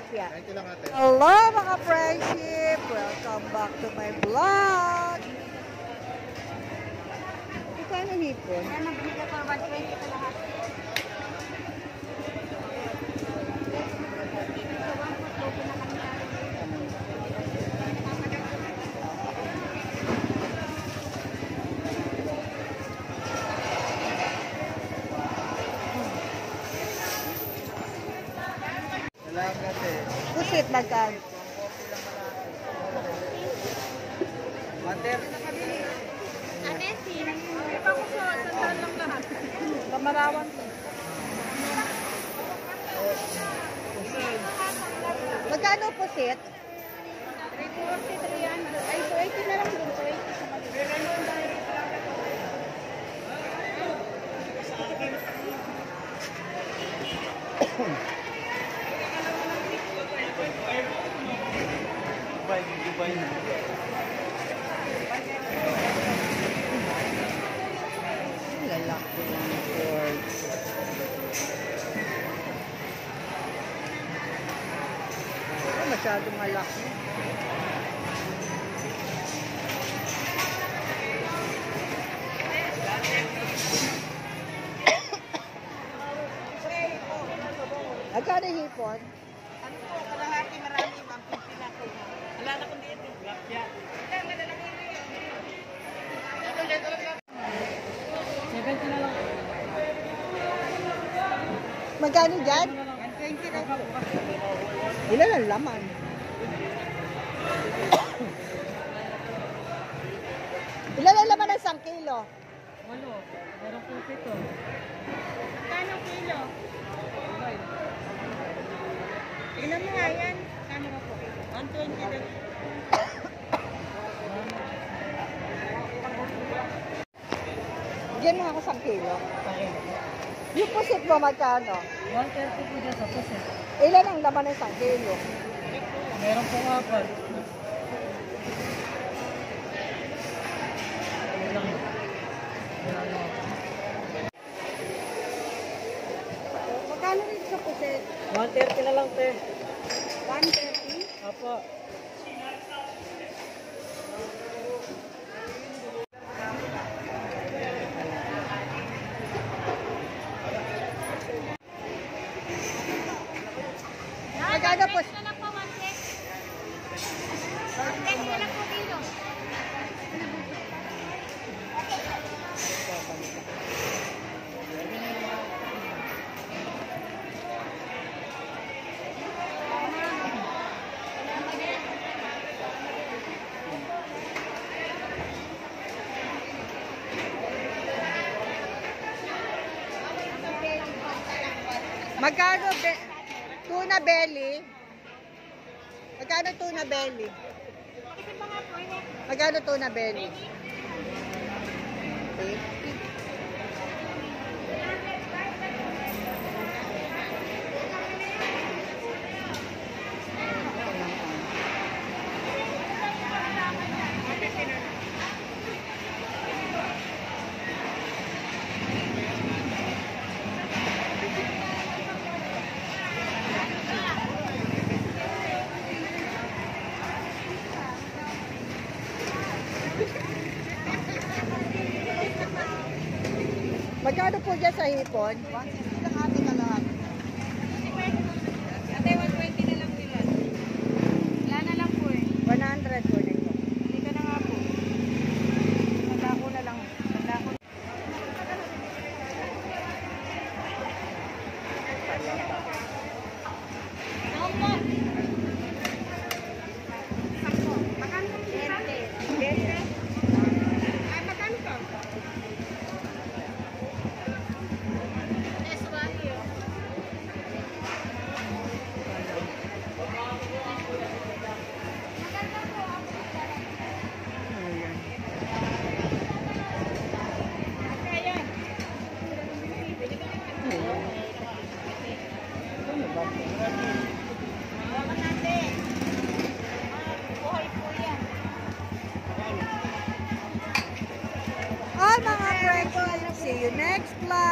tilapia. 90 lang ate. Hello mga friendship! Welcome back to my vlog! Magkano hipon? Kaya nagbigay ko 120 sa lahat. Salamat Pusit magkano? Mater. Ate, sin. Iba ko sa sandal lang lahat. Kamarawan ko. Magkano pusit? 340, 300. Ay, 280 na lang din. 280 sa mali. Dubai, Dubai. Lalaki lang shorts. Oh, masyadong malaki. Magkano hipon? Ano po, kalahati marami. 150 na po. Wala na kundi ito. Lapya. Magkano dyan? 120 na po. Ilan ang laman? Ilan ang laman ng isang kilo? Kano kilo? Tingnan mo nga yan. Kano nga po? 120 na. Diyan mo ako isang kilo. Yung pusit mo magkano? 130 po dyan sa pusit. Ilan ang laman ng isang kilo? Meron po nga pa. Magkano rin sa pusit? 130 na lang, te. 130? Apo. Magkano po? na Magkano be tuna belly? Magkano tuna belly? Magkano tuna belly? 50. Magkano po dyan sa hipon? 160 lang ate ka lahat. Ate, 120 na lang sila. Wala na lang po eh. 100 po na ito. Hindi ka na nga po. Tanda ko na lang. Tanda ko. Opo. See you next. Bye!